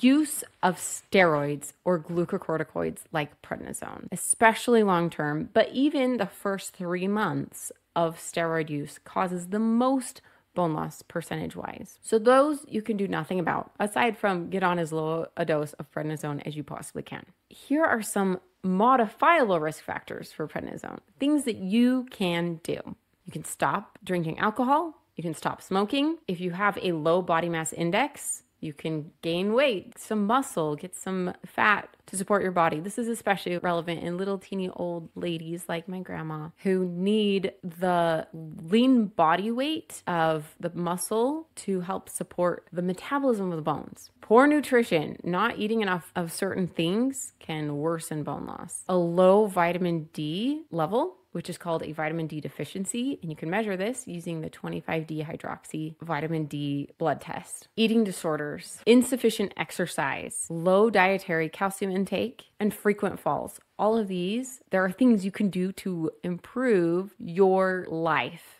use of steroids or glucocorticoids like prednisone, especially long term, but even the first three months of steroid use causes the most bone loss percentage wise. So those you can do nothing about aside from get on as low a dose of prednisone as you possibly can. Here are some modifiable risk factors for prednisone. Things that you can do. You can stop drinking alcohol, you can stop smoking. If you have a low body mass index, you can gain weight, some muscle, get some fat to support your body. This is especially relevant in little teeny old ladies like my grandma who need the lean body weight of the muscle to help support the metabolism of the bones. Poor nutrition, not eating enough of certain things can worsen bone loss. A low vitamin D level which is called a vitamin D deficiency. And you can measure this using the 25D hydroxy vitamin D blood test. Eating disorders, insufficient exercise, low dietary calcium intake, and frequent falls. All of these, there are things you can do to improve your life